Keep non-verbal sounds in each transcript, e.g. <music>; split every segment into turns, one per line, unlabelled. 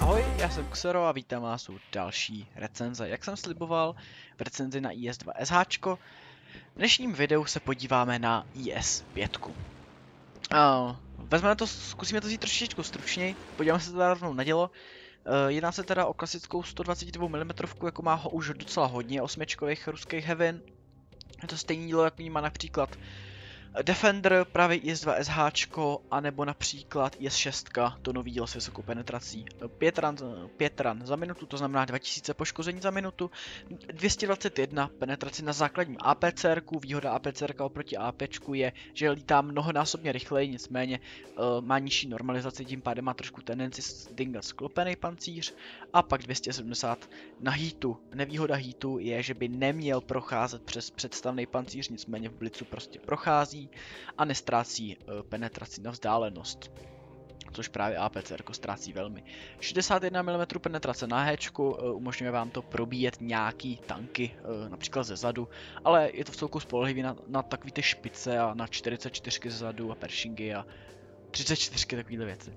Ahoj, já jsem Xero a vítám vás u další recenze. Jak jsem sliboval v recenzi na IS-2 SH, v dnešním videu se podíváme na IS-5. Uh, vezmeme to, zkusíme to vzít trošičku stručněji, podíváme se teda rovnou na dělo. Uh, jedná se teda o klasickou 122 mm, jako má ho už docela hodně osmičkových ruských Heaven. Je to stejný dílo, jak má například Defender, právě IS-2 SH, anebo například IS-6, to nový díl s vysokou penetrací. 5 ran, 5 ran za minutu, to znamená 2000 poškození za minutu, 221 penetraci na základním APCR, výhoda APCR oproti AP je, že lítá mnohonásobně rychleji, nicméně uh, má nižší normalizaci, tím pádem má trošku tendenci dingat sklopený pancíř a pak 270 na heatu. Nevýhoda heatu je, že by neměl procházet přes představný pancíř, nicméně v blicu prostě prochází a nestrácí uh, penetraci na vzdálenost což právě APC jako ztrácí velmi. 61 mm penetrace na héčku, uh, umožňuje vám to probíjet nějaký tanky, uh, například ze zadu, ale je to v celku spolehlivý na, na takový ty špice a na 44 ze zadu a Pershingy a 34 takovýhle věci.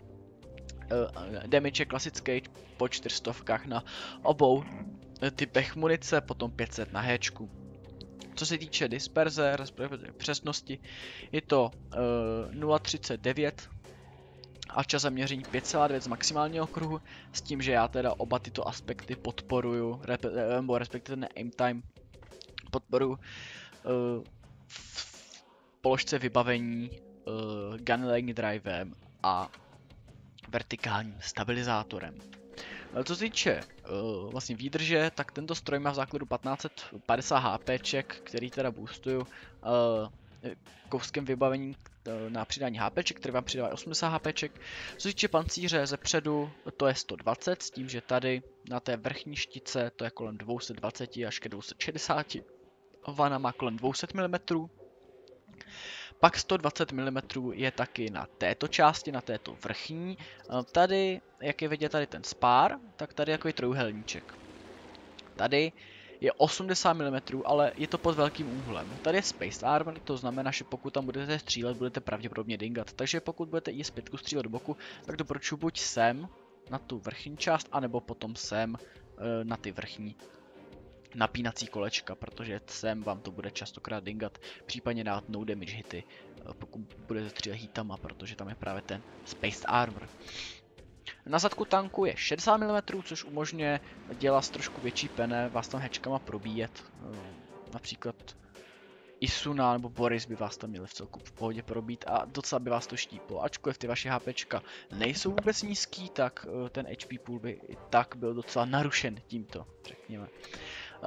Damage je klasický po 400 na obou typech munice, potom 500 na héčku. Co se týče disperze, respektive přesnosti, je to uh, 0,39 a čas zaměření 5,9 z maximálního kruhu, s tím, že já teda oba tyto aspekty podporuju, nebo respektive ten aim time podporuju uh, v položce vybavení uh, gunlaying drivem a vertikálním stabilizátorem. Co se týče uh, vlastně výdrže, tak tento stroj má v základu 1550 HP, který teda boostuju uh, kouskem vybavení uh, na přidání HP, který vám přidává 80 HP. Co se týče pancíře ze předu, to je 120, s tím, že tady na té vrchní štice to je kolem 220 až ke 260. Vana má kolem 200 mm. Pak 120 mm je taky na této části, na této vrchní. Tady, jak je vidět tady ten spár, tak tady je trojuhelníček. Tady je 80 mm, ale je to pod velkým úhlem. Tady je Space Armor, to znamená, že pokud tam budete střílet, budete pravděpodobně dingat. Takže pokud budete i zpětku střílet do boku, tak doporučuji buď sem, na tu vrchní část, anebo potom sem, eh, na ty vrchní napínací kolečka, protože sem vám to bude častokrát dingat, případně dát no damage hity, eh, pokud budete střílet hitama, protože tam je právě ten Spaced Armor. Na zadku tanku je 60 mm, což umožňuje dělat trošku větší pene, vás tam hečkama probíjet. Eh, například Isuna nebo Boris by vás tam měli v celku v pohodě probít a docela by vás to štíplo. Ačkoliv ty vaše HPčka nejsou vůbec nízký, tak eh, ten HP pool by i tak byl docela narušen tímto, řekněme.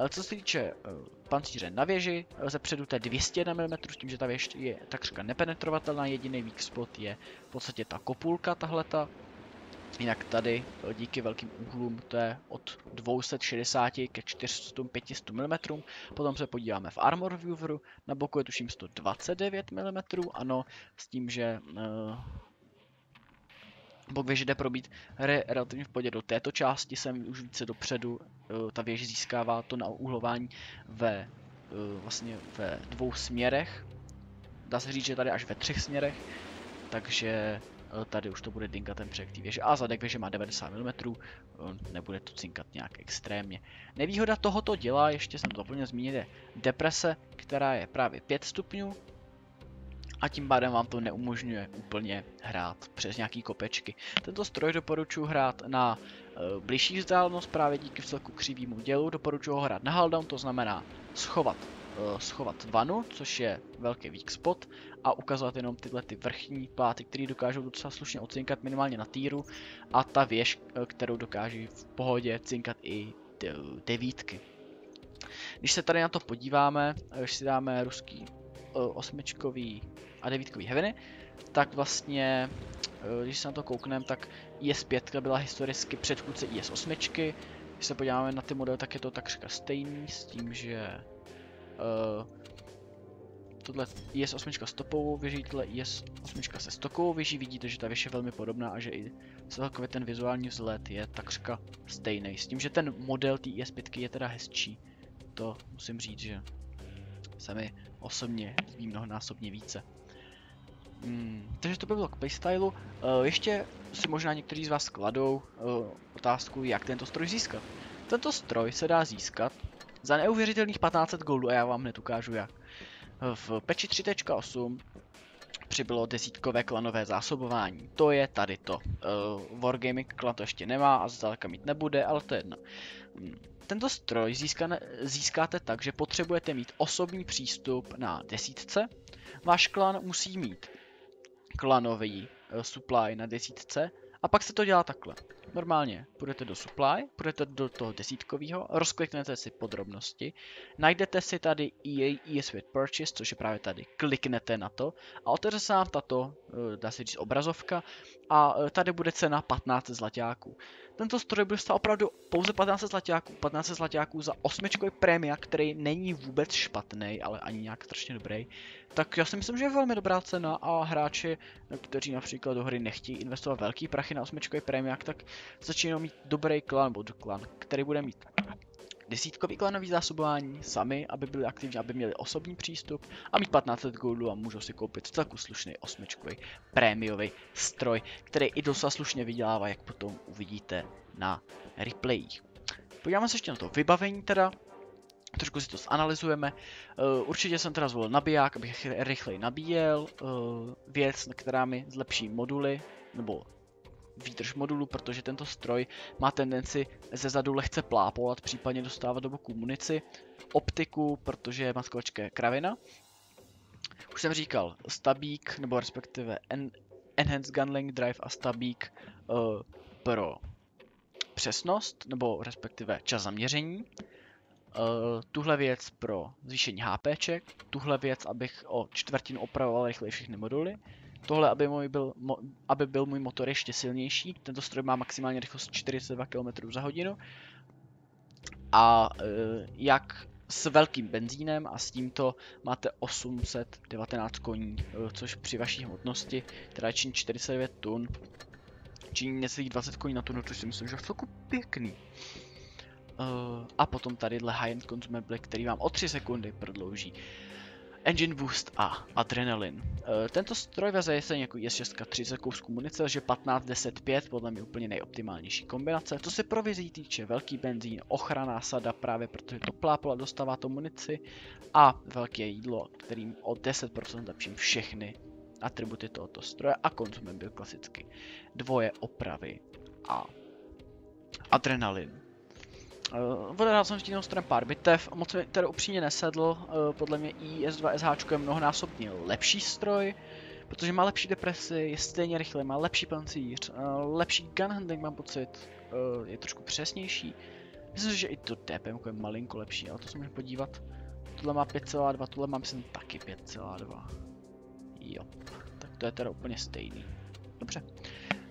Co se týče uh, pancíře na věži, ze předu je 201 mm, s tím, že ta věž je takřka nepenetrovatelná, jediný weak spot je v podstatě ta kopulka tahleta. Jinak tady eh, díky velkým úhlům to je od 260 ke 400-500 mm. Potom se podíváme v Armor Vieweru, na boku je tuším 129 mm, ano, s tím, že Bok věže jde probít hry relativně v podě do této části, sem už více dopředu, eh, ta věž získává to na uhlování ve, eh, vlastně ve dvou směrech. Dá se říct, že tady až ve třech směrech, takže eh, tady už to bude dinkat ten břeh věže. A zadek věže má 90 mm, nebude to cinkat nějak extrémně. Nevýhoda tohoto děla, ještě jsem to zapomněl zmínit, je deprese, která je právě 5 stupňů, a tím pádem vám to neumožňuje úplně hrát přes nějaký kopečky. Tento stroj doporučuji hrát na e, blížší vzdálenost právě díky celku křivýmu dělu. Doporučuji ho hrát na halldown, to znamená schovat, e, schovat vanu, což je velký weak spot a ukazovat jenom tyhle ty vrchní pláty, které dokážou docela slušně ocinkat minimálně na týru a ta věž, e, kterou dokáží v pohodě cinkat i devítky. Když se tady na to podíváme, když si dáme ruský osmičkový a devítkový heaveny, tak vlastně, když se na to koukneme, tak IS-5 byla historicky předchůdce IS-8. Když se podíváme na ty modely, tak je to takřka stejný s tím, že uh, tohle IS-8 s topovou věží, tohle IS-8 se stokovou věží, vidíte, že ta věž je velmi podobná a že i celkově ten vizuální vzhled je takřka stejný. S tím, že ten model té IS-5 je teda hezčí, to musím říct, že se mi osobně líbí mnohonásobně více. Hmm, takže to by bylo k playstylu. Uh, ještě si možná někteří z vás kladou uh, otázku, jak tento stroj získat. Tento stroj se dá získat za neuvěřitelných 1500 goldů a já vám hned ukážu jak. V peči 3.8 přibylo desítkové klanové zásobování. To je tady to. Uh, Wargaming klan to ještě nemá a zdaleka mít nebude, ale to je jedno. Hmm. Tento stroj získane, získáte tak, že potřebujete mít osobní přístup na desítce. Váš klan musí mít klanový uh, supply na desítce a pak se to dělá takhle. Normálně půjdete do supply, půjdete do toho desítkového, rozkliknete si podrobnosti, najdete si tady EA ES with Purchase, což je právě tady, kliknete na to a otevře se vám tato, eh, dá se říct, obrazovka a eh, tady bude cena 15 zlatáků. Tento stroj bude stát opravdu pouze 15 zlatáků, 15 zlatáků za osmičkový prémia, který není vůbec špatný, ale ani nějak strašně dobrý. Tak já si myslím, že je velmi dobrá cena a hráči, kteří například do hry nechtějí investovat velký prachy na osmičkový prémia, tak začínají mít dobrý klan, nebo klan, který bude mít desítkový klanový zásobování sami, aby byli aktivní, aby měli osobní přístup a mít 15 goldů a můžou si koupit celku slušný osmičkový prémiový stroj, který i dosa slušně vydělává, jak potom uvidíte na replayích. Podíváme se ještě na to vybavení teda, trošku si to zanalizujeme. Uh, určitě jsem teda zvolil nabiják, abych rychleji nabíjel. Uh, věc, která mi zlepší moduly, nebo výdrž modulu, protože tento stroj má tendenci ze zadu lehce plápovat, případně dostávat do boku munici, optiku, protože je maskovačka kravina. Už jsem říkal, stabík, nebo respektive en Enhanced Gunling Drive a stabík uh, pro přesnost, nebo respektive čas zaměření. Uh, tuhle věc pro zvýšení HPček, tuhle věc, abych o čtvrtinu opravoval rychleji všechny moduly, Tohle, aby, můj byl, mo, aby byl můj motor ještě silnější. Tento stroj má maximální rychlost 42 km za hodinu. A e, jak s velkým benzínem a s tímto máte 819 koní, e, což při vaší hmotnosti, která činí 49 tun, činí necelých 20 koní na tunu, což si myslím, že je celku pěkný. Uh, a potom tadyhle high-end consumable, který vám o 3 sekundy prodlouží Engine Boost a Adrenalin. E, tento stroj veze se jako S6 30 kousků munice, že 15 10 5 podle mě úplně nejoptimálnější kombinace. Co se provizí týče, velký benzín, ochrana sada právě protože to plápla dostává to munici a velké jídlo, kterým o 10% lepším všechny atributy tohoto stroje a konzumem byl klasicky dvoje opravy a adrenalin. Uh, odehrál jsem s tím strojem pár bitev, moc mi teda upřímně nesedl, uh, podle mě IS-2 SH je mnohonásobně lepší stroj, protože má lepší depresi, je stejně rychle, má lepší pancíř, uh, lepší gun handling mám pocit, uh, je trošku přesnější. Myslím si, že i to DPM je malinko lepší, ale to se můžeme podívat. Tohle má 5,2, tohle mám myslím taky 5,2. Jo, tak to je teda úplně stejný. Dobře.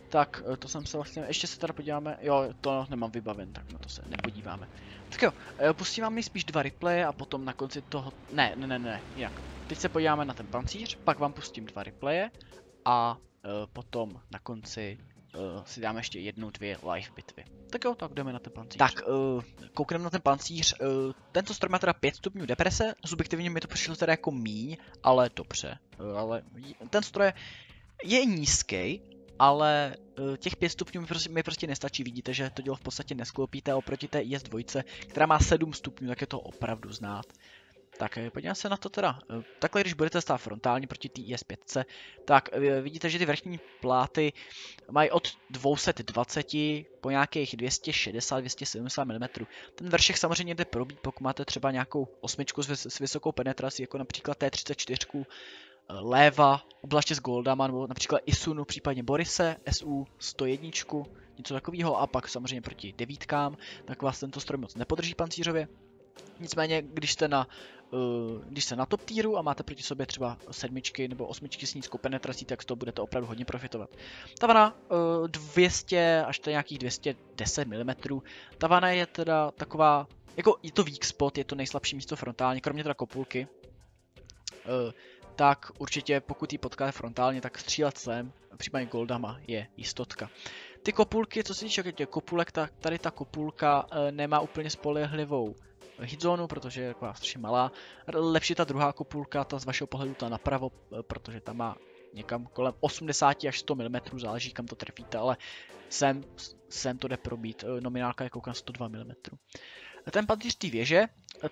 Tak, eh, to jsem se vlastně, ještě se teda podíváme, jo, to nemám vybaven, tak na to se nepodíváme. Tak jo, eh, pustím vám nejspíš dva replaye a potom na konci toho, ne, ne, ne, ne, jak. Teď se podíváme na ten pancíř, pak vám pustím dva replaye a uh, potom na konci uh, si dáme ještě jednu, dvě live bitvy. Tak jo, tak jdeme na ten pancíř. Tak, uh, koukneme na ten pancíř. Uh, tento stroj má teda 5 stupňů deprese, subjektivně mi to přišlo teda jako míň, ale dobře. Uh, ale ten stroj je nízký, ale uh, těch 5 stupňů mi prostě, mi prostě nestačí. Vidíte, že to dělo v podstatě nesklopíte oproti té IS-2, která má 7 stupňů, tak je to opravdu znát. Tak eh, podívám se na to teda. Eh, takhle, když budete stát frontálně proti té IS-5, tak vidíte, že ty vrchní pláty mají od 220 po nějakých 260-270 mm. Ten vršek samozřejmě jde probít, pokud máte třeba nějakou osmičku s vysokou penetrací, jako například T34, Léva, oblaště s Goldama, nebo například Isunu, případně Borise, SU 101, něco takového, a pak samozřejmě proti devítkám, tak vás tento stroj moc nepodrží pancířově. Nicméně, když jste na, uh, když jste na top týru a máte proti sobě třeba sedmičky nebo osmičky s nízkou penetrací, tak z toho budete opravdu hodně profitovat. Ta vana uh, 200 až to nějakých 210 mm. Ta vana je teda taková, jako je to weak spot, je to nejslabší místo frontálně, kromě teda kopulky. Tak určitě pokud ji potkáte frontálně, tak střílet sem, případně goldama, je jistotka. Ty kopulky, co se týče těch kopulek, tak tady ta kopulka e, nemá úplně spolehlivou hitzónu, protože je taková strašně malá. Lepší ta druhá kopulka, ta z vašeho pohledu ta napravo, e, protože ta má někam kolem 80 až 100 mm, záleží kam to trefíte, ale sem, sem to jde probít, eh, nominálka je koukám 102 mm. Ten pantíř té věže,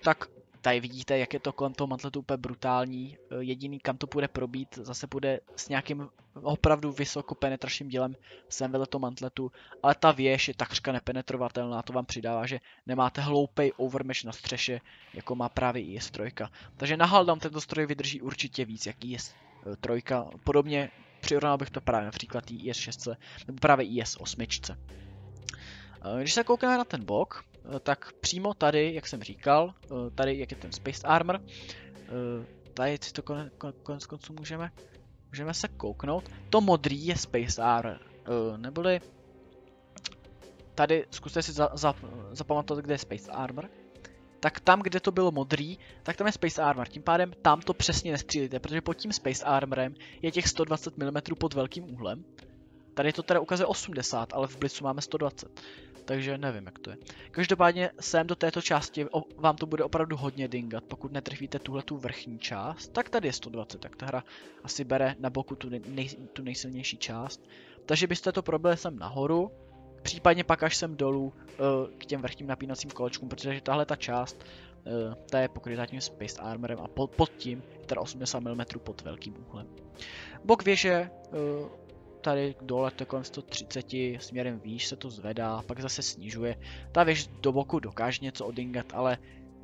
tak tady vidíte, jak je to kolem toho mantletu úplně brutální. Jediný, kam to půjde probít, zase půjde s nějakým opravdu vysoko penetračním dělem sem vedle toho mantletu, ale ta věž je takřka nepenetrovatelná, to vám přidává, že nemáte hloupej overmesh na střeše, jako má právě IS-3. Takže na Haldam tento stroj vydrží určitě víc, jak IS-3. Podobně přirovnal bych to právě například IS-6 nebo právě IS-8. Když se koukneme na ten bok, tak přímo tady, jak jsem říkal, tady jak je ten Space Armor, tady si to konec konců můžeme Můžeme se kouknout. To modrý je Space Armor. Neboli... Tady zkuste si za, za, zapamatovat, kde je Space Armor. Tak tam, kde to bylo modrý, tak tam je Space Armor. Tím pádem tam to přesně nestřílíte, protože pod tím Space Armorem je těch 120 mm pod velkým úhlem. Tady to teda ukazuje 80, ale v Blitzu máme 120 takže nevím, jak to je. Každopádně sem do této části vám to bude opravdu hodně dingat, pokud netrefíte tuhle tu vrchní část, tak tady je 120, tak ta hra asi bere na boku tu, nej, tu nejsilnější část. Takže byste to probili sem nahoru, případně pak až sem dolů uh, k těm vrchním napínacím kolečkům, protože tahle ta část uh, ta je pokrytá tím Space Armorem a pod, pod tím je teda 80 mm pod velkým úhlem. Bok věže uh, tady dole to kolem 130, směrem výš se to zvedá, pak zase snižuje. Ta věž do boku dokáže něco odingat, ale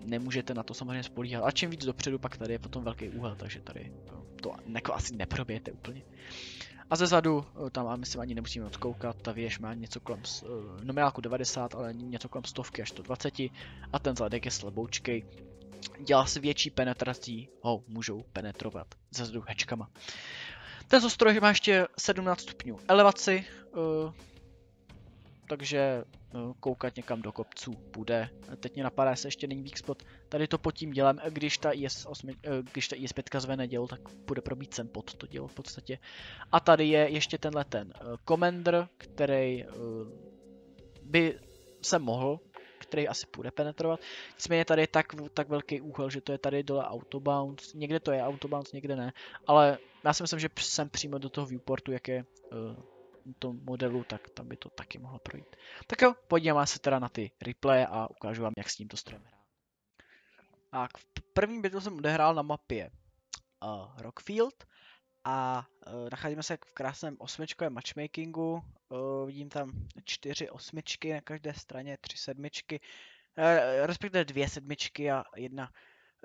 nemůžete na to samozřejmě spolíhat. A čím víc dopředu, pak tady je potom velký úhel, takže tady to jako asi neprobějete úplně. A ze zadu, eh, tam myslím ani nemusíme odkoukat, ta věž má něco kolem, uh, nominálku 90, ale něco kolem stovky až 120 a ten zadek je slaboučkej. Dělá si větší penetrací, ho můžou penetrovat ze zadu hečkama. Ten stroj má ještě 17 stupňů elevaci, uh, takže uh, koukat někam do kopců bude. Teď mě napadá, jestli ještě není spot. Tady to pod tím dělem, když ta IS-8, uh, eh, když ta IS-5 zvene dělo, tak bude probít sem pod to dělo v podstatě. A tady je ještě tenhle ten Commander, který by se mohl který asi půjde penetrovat. Nicméně tady je tak, tak velký úhel, že to je tady dole autobounce, někde to je autobounce, někde ne, ale já si myslím, že jsem přímo do toho viewportu, jak je uh, to modelu, tak tam by to taky mohlo projít. Tak jo, podíváme se teda na ty replay a ukážu vám, jak s tímto strojem hrát. Tak, v prvním bytu jsem odehrál na mapě uh, Rockfield a uh, nacházíme se v krásném osmičkovém matchmakingu. Uh, vidím tam čtyři osmičky na každé straně, tři sedmičky, uh, respektive dvě sedmičky a jedna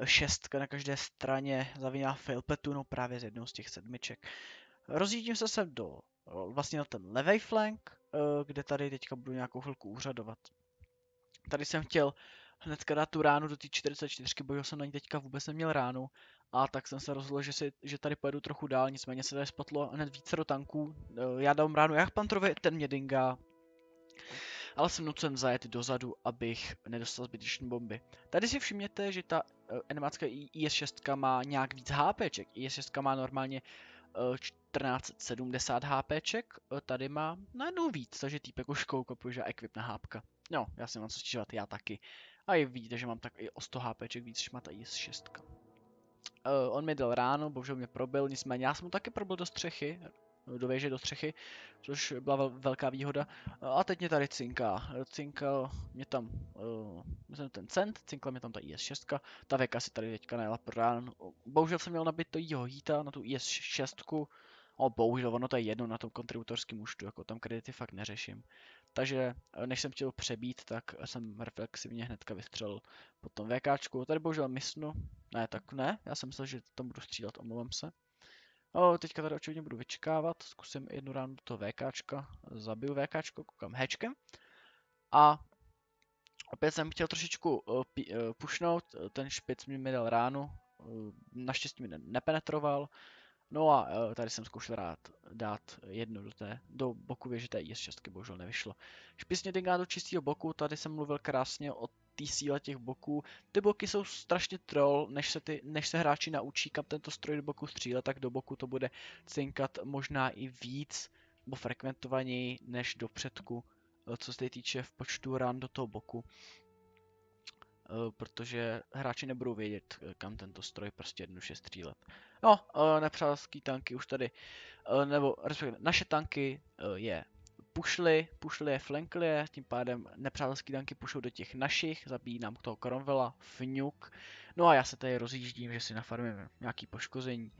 šestka na každé straně zavinila failpetu, no právě z jednou z těch sedmiček. Rozjíždím se sem do, vlastně na ten levý flank, kde tady teďka budu nějakou chvilku úřadovat. Tady jsem chtěl hnedka dát tu ránu do té 44, bohužel jsem na ní teďka vůbec neměl ránu, a tak jsem se rozhodl, že, si, že tady pojedu trochu dál, nicméně se tady spatlo hned více do tanků. Já dám ránu jak Pantrovi, ten mě dinga, ale jsem nucen zajet dozadu, abych nedostal zbytečné bomby. Tady si všimněte, že ta uh, animácká IS-6 má nějak víc HPček. IS-6 má normálně uh, 1470 HPček, uh, tady má najednou víc, takže týpek už kouká, používá equip na hápka. No, já si mám co stěžovat, já taky. A i vidíte, že mám tak i o 100 HPček víc, než má ta IS-6. Uh, on mi dal ráno, bohužel mě probil, nicméně já jsem mu taky probil do střechy, do věže, do střechy, což byla vel, velká výhoda. A teď mě tady cinká. Cinkal mě tam, uh, myslím ten cent, cinkla mě tam ta IS-6, ta VK si tady teďka najela prán. Bohužel jsem měl nabit to jeho hýta na tu IS-6, O, bohužel, ono to je jedno na tom kontributorském účtu, jako tam kredity fakt neřeším. Takže než jsem chtěl přebít, tak jsem reflexivně hnedka vystřelil po tom VKčku. Tady bohužel misnu. Ne, tak ne, já jsem myslel, že tam budu střílet, omlouvám se. O, teďka tady očividně budu vyčkávat, zkusím jednu ránu do toho VKčka, zabiju VKčko, koukám hečkem. A opět jsem chtěl trošičku uh, uh, pušnout, ten špic mi dal ránu, uh, naštěstí mi nepenetroval. No a tady jsem zkoušel rád dát jednu do té, do boku věže té IS-6, bohužel nevyšlo. Špicně dinga do čistého boku, tady jsem mluvil krásně o té síle těch boků. Ty boky jsou strašně troll, než se, ty, než se hráči naučí kam tento stroj do boku střílet, tak do boku to bude cinkat možná i víc, nebo frekventovaněji, než do předku, co se týče v počtu ran do toho boku. protože hráči nebudou vědět, kam tento stroj prostě jednoduše střílet. No, nepřátelský tanky už tady, nebo respektive naše tanky je pušli, pušli je, flankli je, tím pádem nepřátelský tanky pušou do těch našich, zabijí nám toho Cromwella, Fnuk. No a já se tady rozjíždím, že si nafarmím nějaký poškození.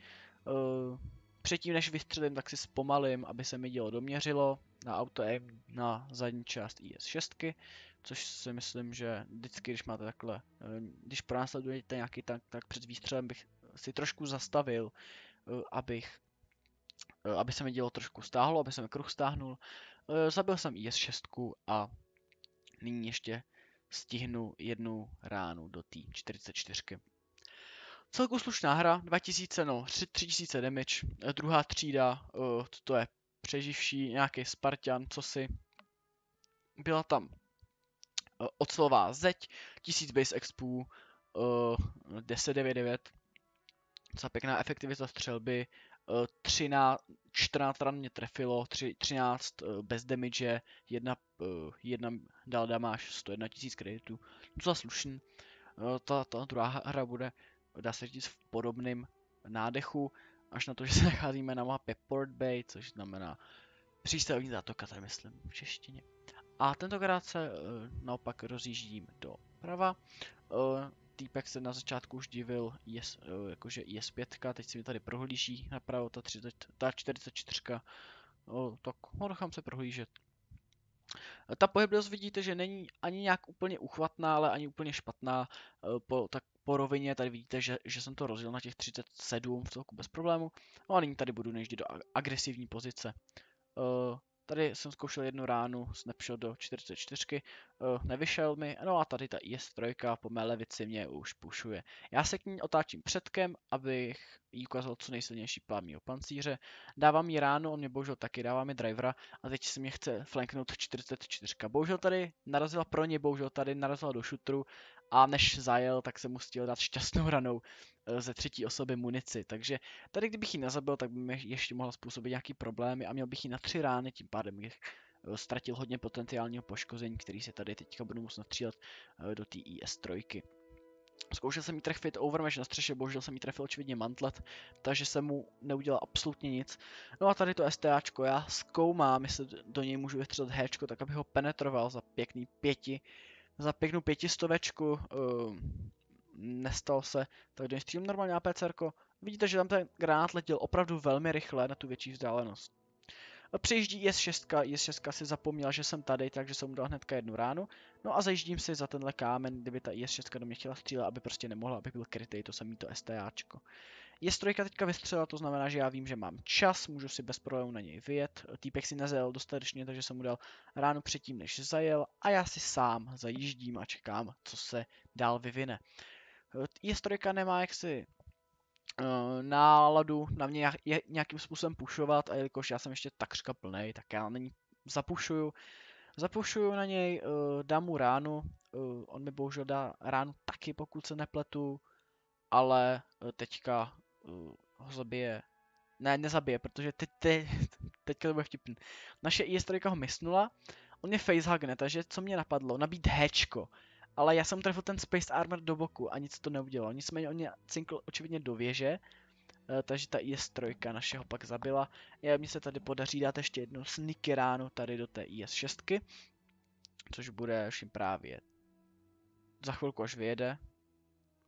Uh, předtím než vystřelím, tak si zpomalím, aby se mi dělo doměřilo na auto aim na zadní část IS-6, což si myslím, že vždycky, když máte takhle, eh, když pronásledujete nějaký tank, tak před výstřelem bych si trošku zastavil, eh, abych aby se mi dělo trošku stáhlo, aby se mi kruh stáhnul zabil jsem IS-6 a nyní ještě stihnu jednu ránu do té 44. Celku slušná hra, 2000, no, 3000 damage, eh, druhá třída, uh, to je přeživší, nějaký Spartan, co si. Byla tam ocelová zeď, 1000 base expů, uh, 1099, za pěkná efektivita střelby, 13, 14 ran mě trefilo, 3, 13 uh, bez damage, jedna, uh, jedna dal máš 101 000 kreditů, docela slušný. Uh, ta, ta druhá hra bude, dá se říct, v podobném nádechu, až na to, <laughs> že se nacházíme na mapě Port Bay, což znamená přístavní zátoka, tady myslím v češtině. A tentokrát se naopak rozjíždím do prava. Uh, týpek se na začátku už divil, yes, eh, jakože IS5, teď si mi tady prohlíží napravo ta, 30, ta 44, o, tak ho nechám se prohlížet. Ta pohybnost vidíte, že není ani nějak úplně uchvatná, ale ani úplně špatná. Eh, po, tak po rovině tady vidíte, že, že jsem to rozdělil na těch 37 v celku bez problému. No a nyní tady budu neždy do agresivní pozice. Tady jsem zkoušel jednu ránu, snapshot do 44, uh, eh, nevyšel mi, no a tady ta IS-3 po mé levici mě už pušuje. Já se k ní otáčím předkem, abych jí ukázal co nejsilnější plán mýho pancíře. Dávám jí ránu, on mě bohužel taky dává mi drivera a teď si mě chce flanknout 44. Bohužel tady narazila pro ně, bohužel tady narazila do šutru a než zajel, tak se mu chtěl dát šťastnou ranou eh, ze třetí osoby munici. Takže tady kdybych ji nezabil, tak by mi ještě mohla způsobit nějaký problémy a měl bych ji na tři rány, tím pádem bych eh, ztratil hodně potenciálního poškození, který se tady teďka budu muset střílet eh, do té IS-3. Zkoušel jsem jí trefit overmatch na střeše, bohužel jsem jí trefil očividně mantlet, takže jsem mu neudělal absolutně nic. No a tady to STAčko, já zkoumám, jestli do něj můžu vystřelit Hčko, tak abych ho penetroval za pěkný pěti za pěknou pětistovečku, uh, nestalo se, tak když střílím normálně APCR, vidíte, že tam ten granát letěl opravdu velmi rychle na tu větší vzdálenost. Přijíždí IS-6, IS-6 si zapomněla, že jsem tady, takže jsem mu dal hnedka jednu ránu. No a zajíždím si za tenhle kámen, kdyby ta IS-6 do mě chtěla střílet, aby prostě nemohla, aby byl krytej, to samý to STAčko. Je strojka teďka vystřelila, to znamená, že já vím, že mám čas, můžu si bez problémů na něj vyjet. Týpek si nezajel dostatečně, takže jsem mu dal ráno předtím, než zajel a já si sám zajíždím a čekám, co se dál vyvine. Je strojka nemá jaksi náladu na mě nějakým způsobem pušovat a jelikož já jsem ještě takřka plnej, tak já na ní zapušuju. Zapušuju na něj, uh, dám mu ránu, uh, on mi bohužel dá ránu taky, pokud se nepletu, ale teďka ho zabije. Ne, nezabije, protože teď, teď, teďka to bude vtipný. Naše IS ho misnula, on je facehugne, takže co mě napadlo? Nabít Hčko. Ale já jsem trefil ten Space Armor do boku a nic to neudělalo. Nicméně on mě cinkl očividně do věže, uh, takže ta IS-3 našeho pak zabila. Mi se tady podaří dát ještě jednu sneaky ránu tady do té IS-6, což bude všim právě za chvilku až vyjede.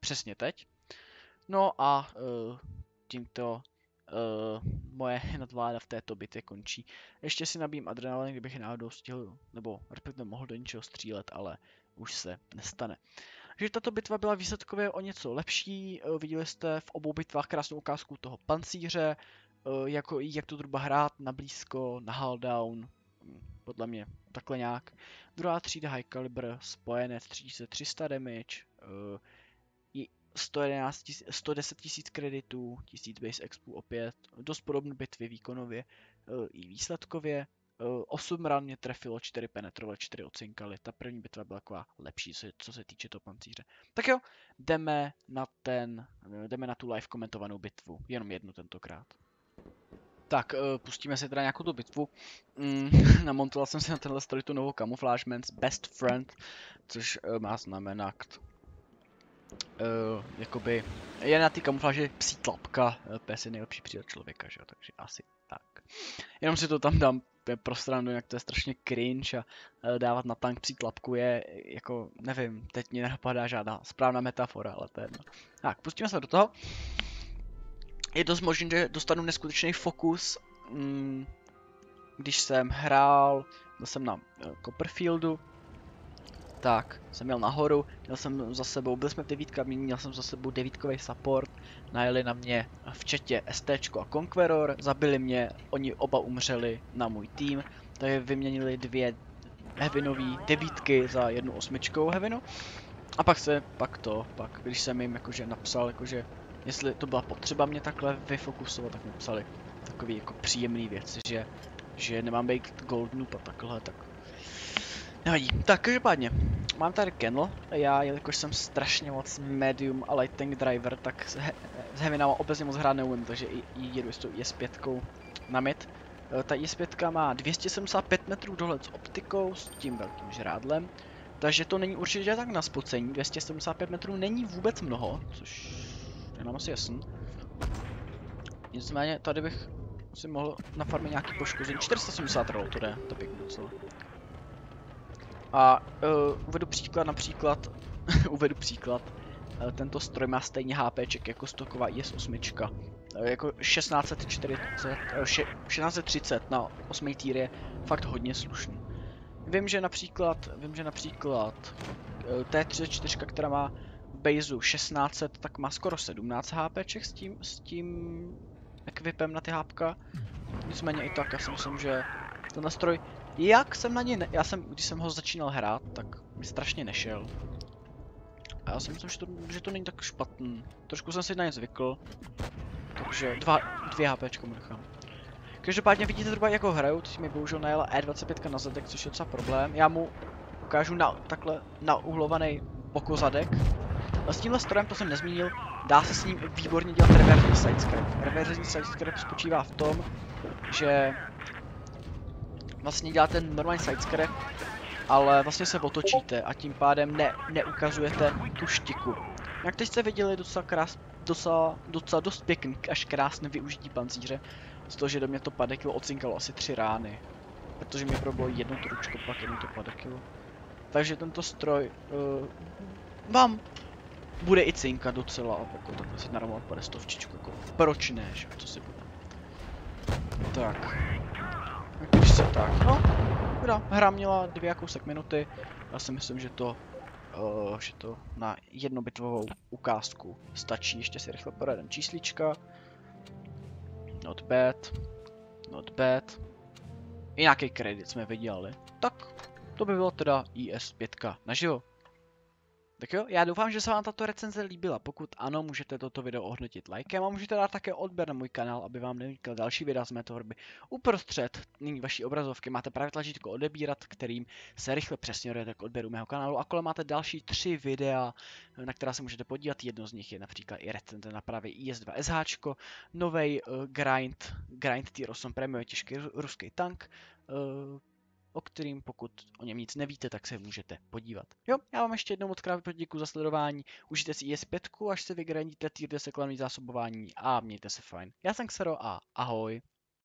Přesně teď. No a uh, tímto uh, moje <laughs> nadvláda v této bitvě končí. Ještě si nabím adrenalin, kdybych náhodou stihl, nebo respektive mohl do něčeho střílet, ale už se nestane. Takže tato bitva byla výsledkově o něco lepší, uh, viděli jste v obou bitvách krásnou ukázku toho pancíře, uh, jako, jak to zhruba hrát na blízko, na hull down, podle mě takhle nějak. Druhá třída high caliber, spojenec 3300 damage, uh, 111 000, 110 tisíc kreditů, 1000 base expů opět, dost podobné bitvy výkonově uh, i výsledkově. Uh, 8 ran mě trefilo, 4 penetrovali, 4 ocinkali. Ta první bitva byla taková lepší, co, se týče toho pancíře. Tak jo, jdeme na ten, jdeme na tu live komentovanou bitvu, jenom jednu tentokrát. Tak, uh, pustíme si teda nějakou tu bitvu. Mm, <laughs> namontoval jsem si na tenhle stroj tu novou Camouflage Man's Best Friend, což uh, má znamenat uh, jakoby, je na ty kamufláži psí tlapka, pes je nejlepší přítel člověka, že jo, takže asi tak. Jenom si to tam dám pro stranu, jak to je strašně cringe a uh, dávat na tank psí tlapku je, jako, nevím, teď mě nenapadá žádná správná metafora, ale to je jedno. Tak, pustíme se do toho. Je dost možné, že dostanu neskutečný fokus, mm, když jsem hrál, byl jsem na uh, Copperfieldu, tak jsem jel nahoru, měl jsem za sebou, byli jsme v devítkách, měl jsem za sebou devítkový support, najeli na mě včetně ST a Conqueror, zabili mě, oni oba umřeli na můj tým, takže vyměnili dvě heavinové devítky za jednu osmičkovou heavinu. A pak se, pak to, pak když jsem jim jakože napsal, jakože jestli to byla potřeba mě takhle vyfokusovat, tak mi psali takový jako příjemný věci, že, že nemám být gold noob a takhle, tak Nevadí. Tak, každopádně, mám tady kennel, já, jelikož jsem strašně moc medium a light tank driver, tak s, he s heavinama obecně moc hrát neumím, takže i, jedu s tou IS-5 na mid. E, ta IS-5 má 275 metrů dohled s optikou, s tím velkým žrádlem, takže to není určitě tak na spocení, 275 metrů není vůbec mnoho, což je nám asi jasný. Nicméně tady bych si mohl na farmě nějaký poškození, 470 roll to jde, to pěkně docela. A uh, uvedu příklad, například, <laughs> uvedu příklad, uh, tento stroj má stejně HPček jako stoková IS-8. Uh, jako 1640, uh, 1630 na 8. týr je fakt hodně slušný. Vím, že například, vím, že například uh, T34, která má baseu 1600, tak má skoro 17 HPček s tím, s tím ekvipem na ty hápka. Nicméně i tak, já si myslím, že ten nástroj jak jsem na něj, ne já jsem, když jsem ho začínal hrát, tak mi strašně nešel. A já si myslím, že to, že to není tak špatný. Trošku jsem si na ně zvykl. Takže dva, dvě HPčko mu nechám. Každopádně vidíte třeba jako hraju, teď mi bohužel najela E25 na zadek, což je docela problém. Já mu ukážu na, takhle nauhlovaný pokozadek. A s tímhle strojem, to jsem nezmínil, dá se s ním výborně dělat reverzní sidescrap. Reverzní sidescrap spočívá v tom, že vlastně děláte normální sidescrap, ale vlastně se otočíte a tím pádem ne, neukazujete tu štiku. Jak teď jste viděli docela, krás, docela, docela dost pěkný, až krásné využití pancíře, z toho, že do mě to padekilo ocinkalo asi tři rány. Protože mě probilo jedno tručko, pak jedno to padekilo. Takže tento stroj uh, vám bude i cinkat docela, jako takhle si narovnat pade stovčičku, jako proč ne, že? co si bude. Tak. Když se tak, no, hra, hra měla dvě kousek minuty, já si myslím, že to, uh, že to na jednobitvovou ukázku stačí, ještě si rychle poradím číslička, not bad, not bad, i nějaký kredit jsme vydělali, tak to by bylo teda IS-5 naživo. Tak jo, já doufám, že se vám tato recenze líbila. Pokud ano, můžete toto video ohodnotit lajkem a můžete dát také odběr na můj kanál, aby vám nevykl další videa z mé tvorby. Uprostřed nyní vaší obrazovky máte právě tlačítko odebírat, kterým se rychle přesměrujete k odběru mého kanálu a kolem máte další tři videa, na která se můžete podívat. Jedno z nich je například i recenze na právě IS-2 SH, novej uh, grind, grind Tier 8 Premium těžký ruský tank, uh, o kterým pokud o něm nic nevíte, tak se můžete podívat. Jo, já vám ještě jednou moc krát děkuji za sledování, užijte si IS5, až se vygraníte tier 10 zásobování a mějte se fajn. Já jsem Xero a ahoj.